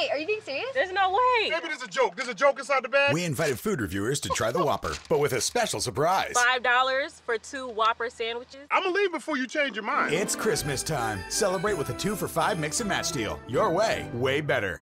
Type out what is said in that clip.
Wait, are you being serious? There's no way. Maybe there's a joke. There's a joke inside the bag. We invited food reviewers to try the Whopper, but with a special surprise. Five dollars for two Whopper sandwiches. I'm gonna leave before you change your mind. It's Christmas time. Celebrate with a two for five mix and match deal. Your way, way better.